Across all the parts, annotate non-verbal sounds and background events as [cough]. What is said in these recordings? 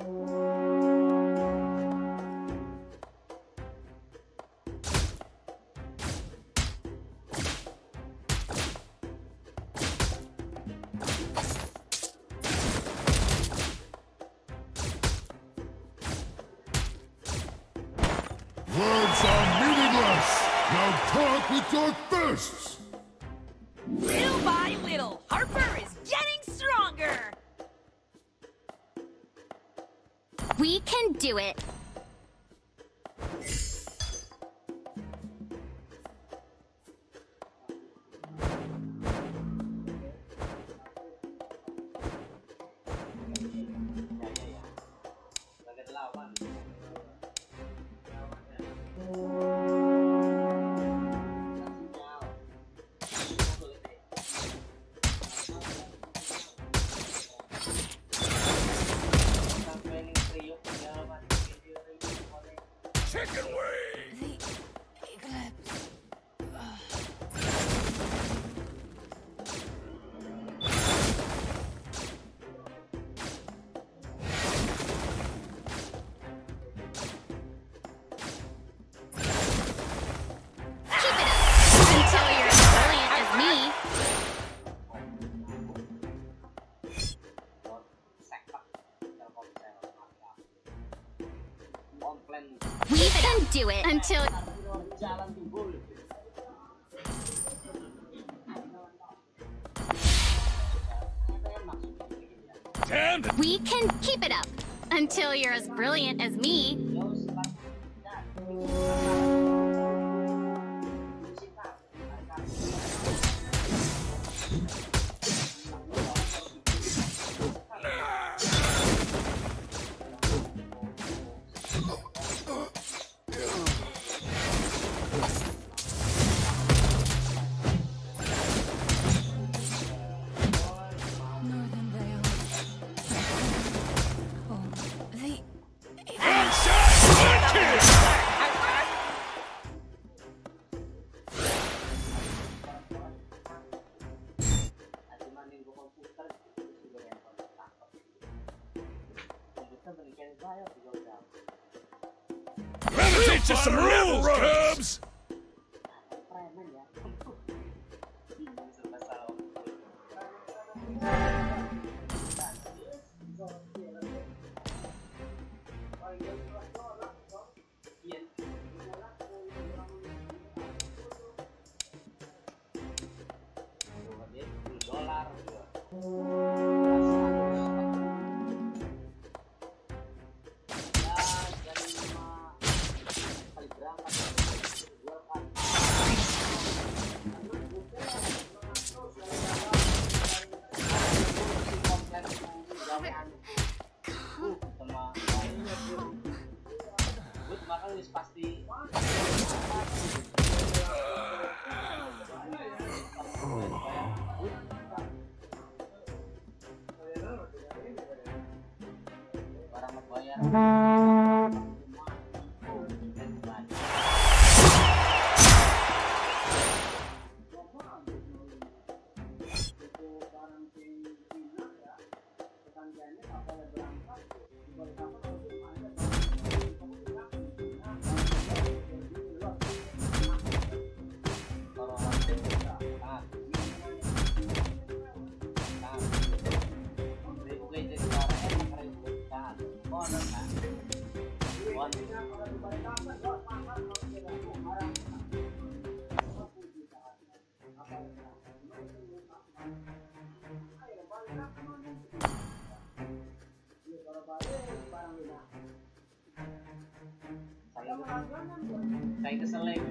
Words are meaningless! Now talk with your fists! We can do it. can keep it up until you're as brilliant as me. pasti Saya keseleng.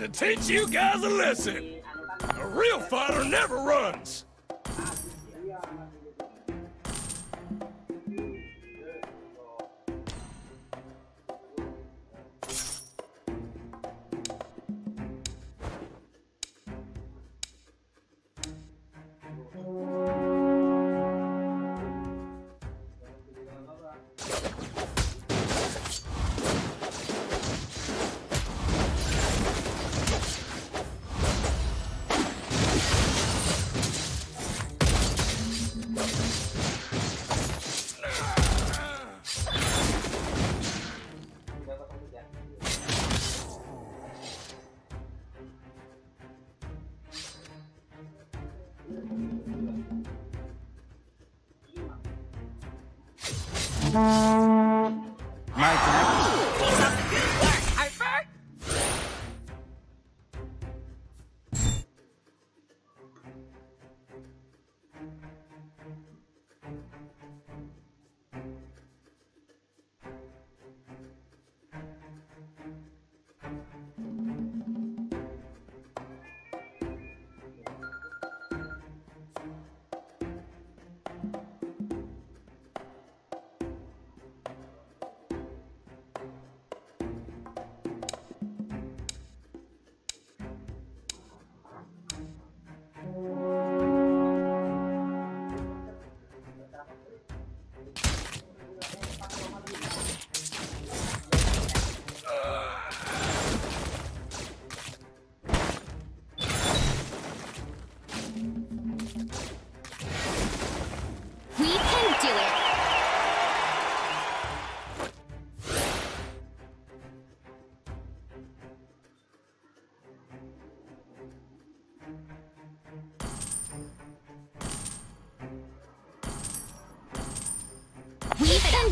To teach you guys a lesson. A real fighter never runs.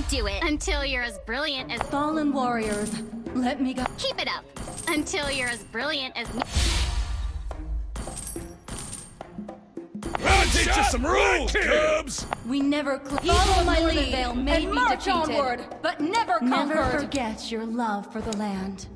Do it until you're as brilliant as Fallen warriors, let me go. Keep it up until you're as brilliant as me. I'll teach you some rules, Cubs. We never cl- Follow my lead and march defeated, onward, but never conquered! Never forget your love for the land.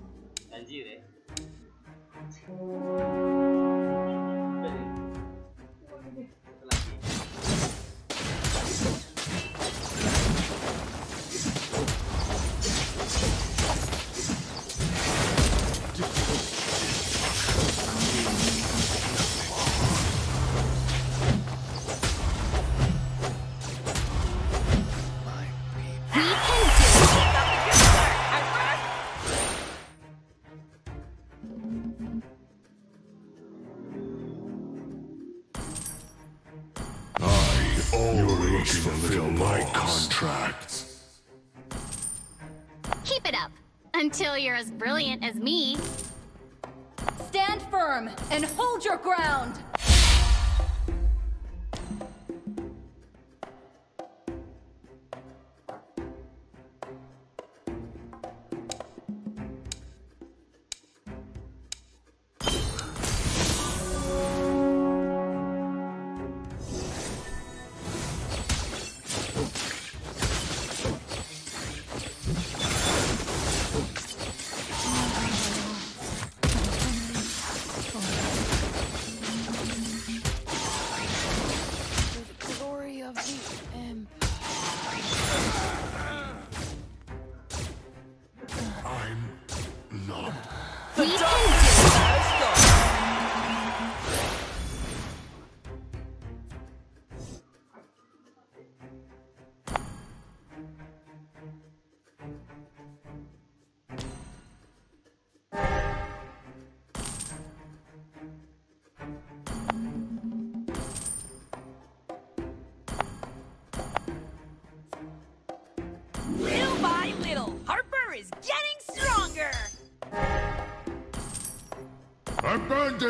As brilliant as me. Stand firm and hold your ground.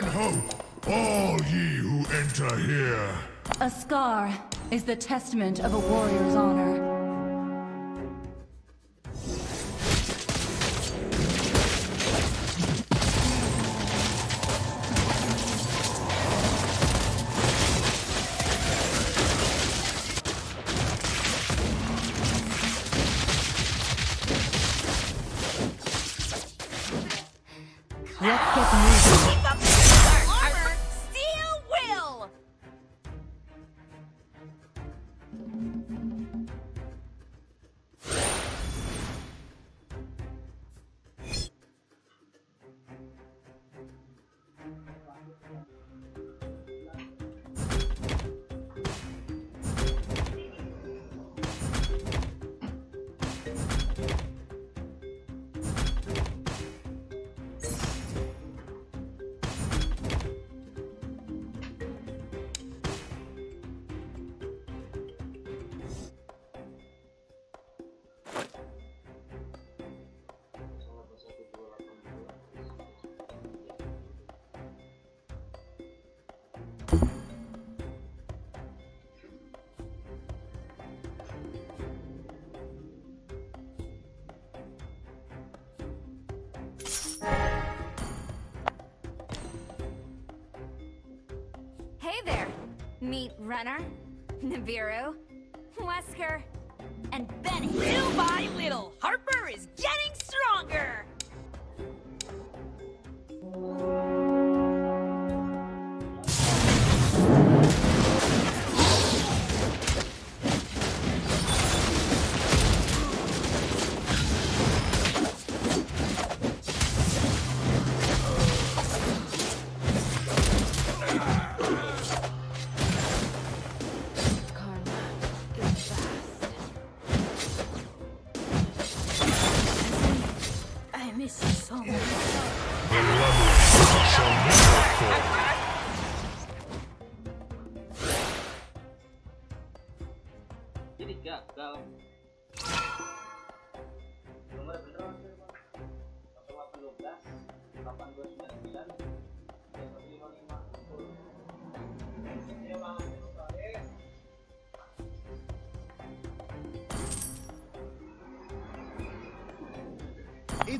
Abandon hope, all ye who enter here. A scar is the testament of a warrior's honor. Meet Runner, Nibiru, Wesker, and Benny. Little by little,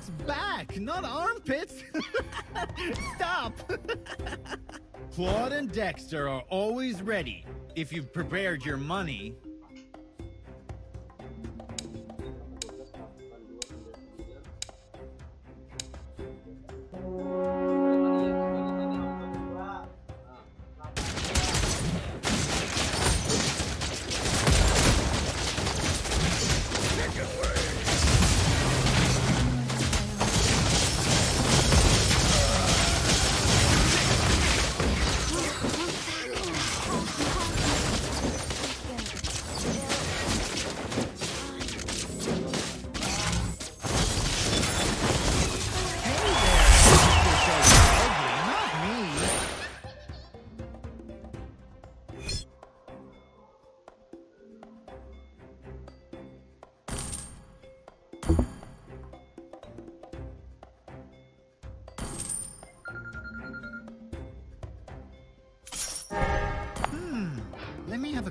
It's back, not armpits. [laughs] Stop. Claude and Dexter are always ready if you've prepared your money.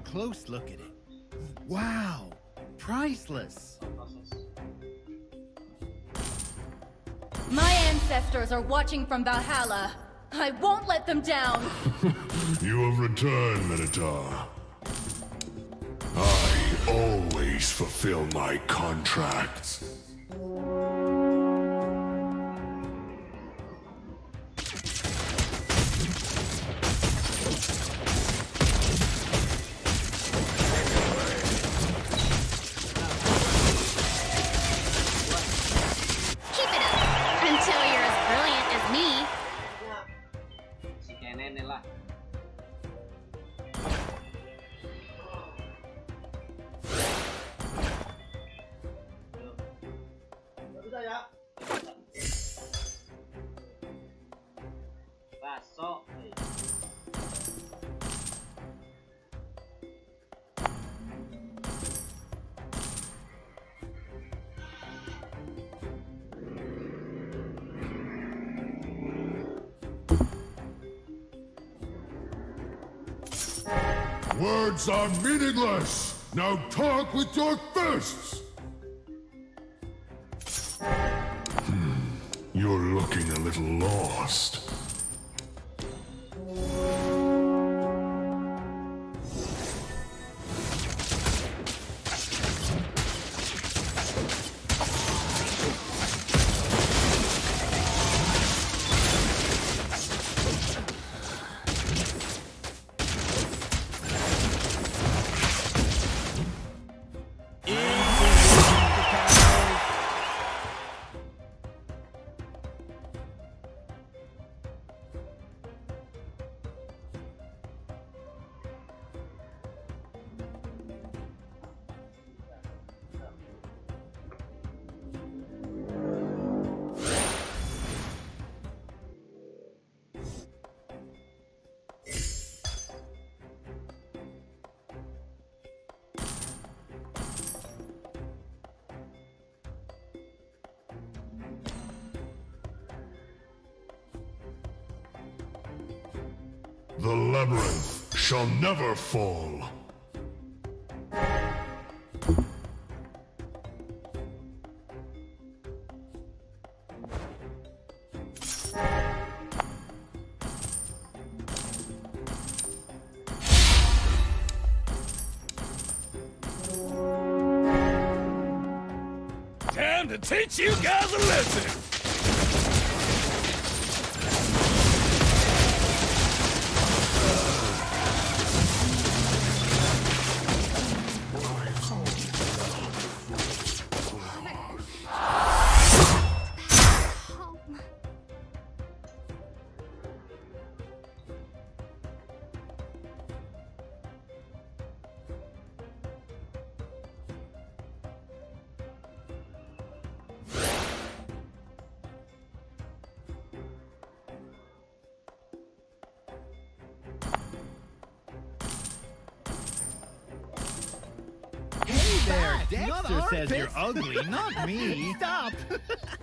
Close look at it. Wow. Priceless. My ancestors are watching from Valhalla. I won't let them down. [laughs] You have returned, Minotaur. I always fulfill my contracts. Words are meaningless. Now talk with your fists. The labyrinth shall never fall. Time to teach you guys a lesson. Dexter says you're ugly, not me. [laughs] Stop! [laughs]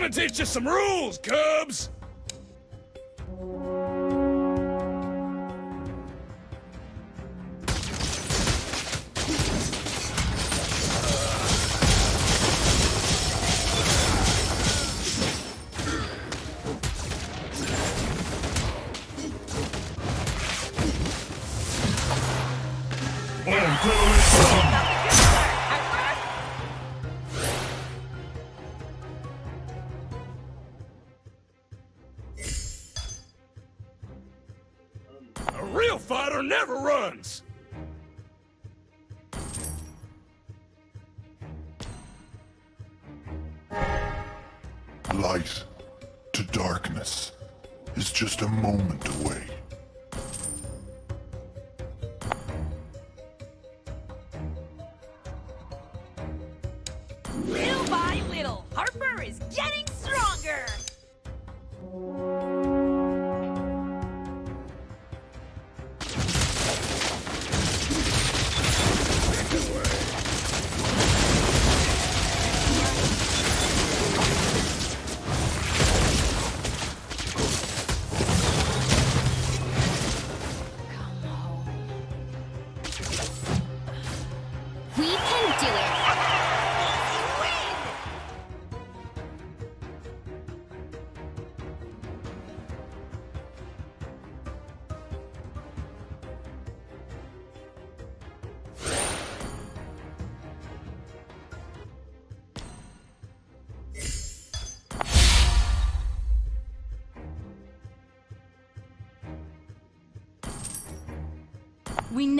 Me teach you some rules, Cubs. Moment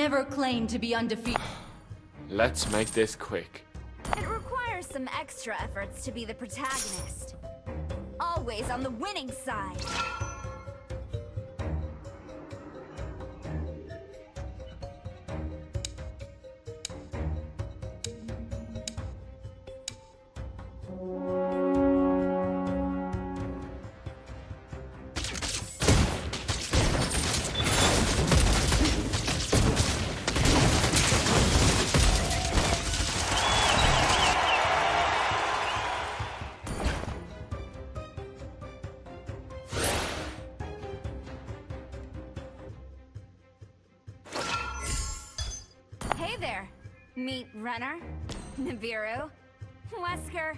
never claimed to be undefeated. [sighs] Let's make this quick. It requires some extra efforts to be the protagonist. Always on the winning side. Renner, Nibiru, Wesker,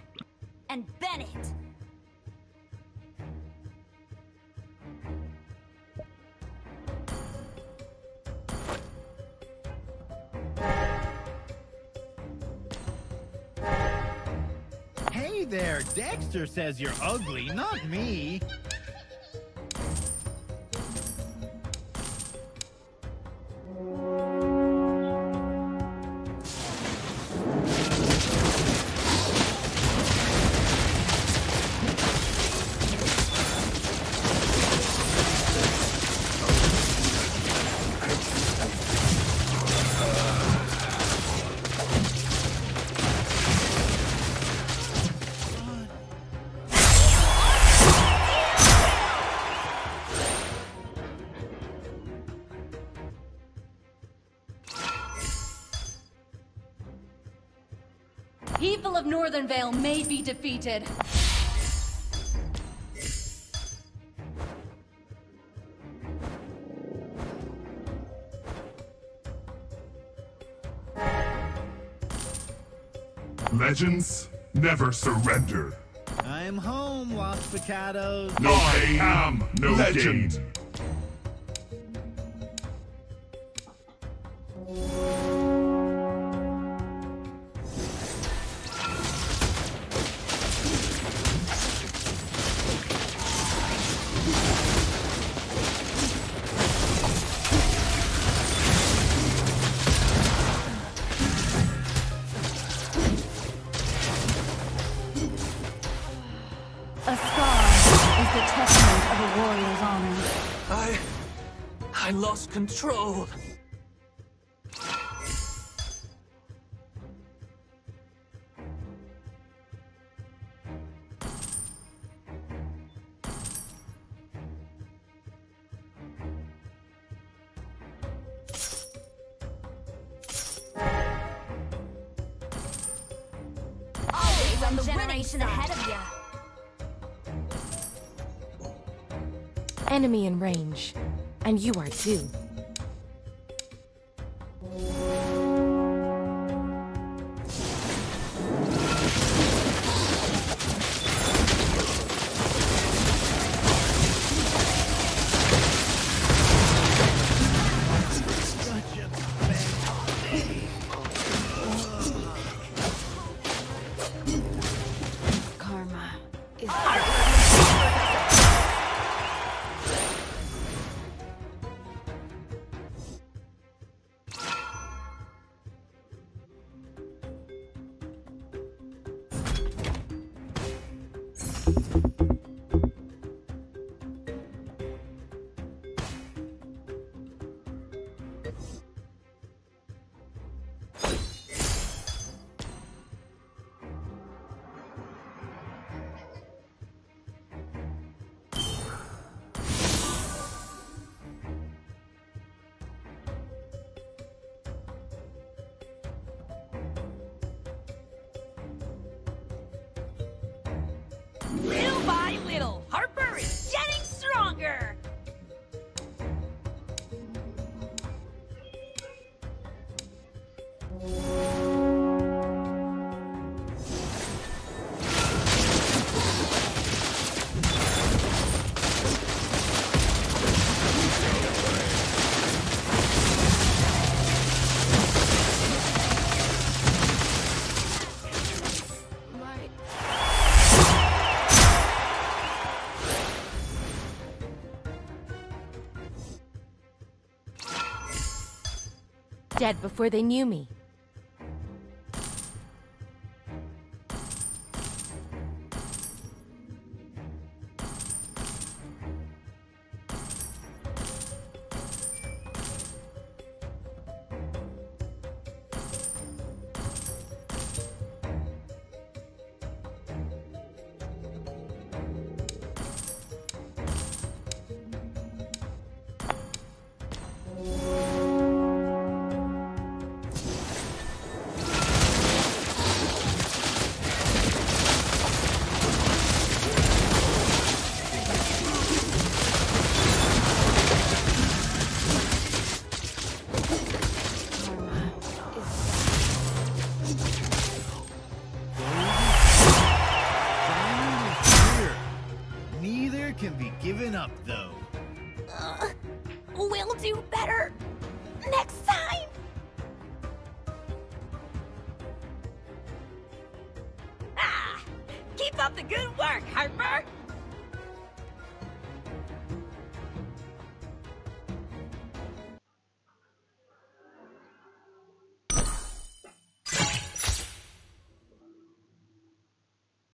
and Bennett! Hey there, Dexter says you're ugly, not me. Defeated. Legends never surrender. I'm home, Los Pecados. No pain, am no legend. gain. On the generation ahead of ya! Enemy in range. And you are too. Before they knew me.